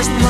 first mine.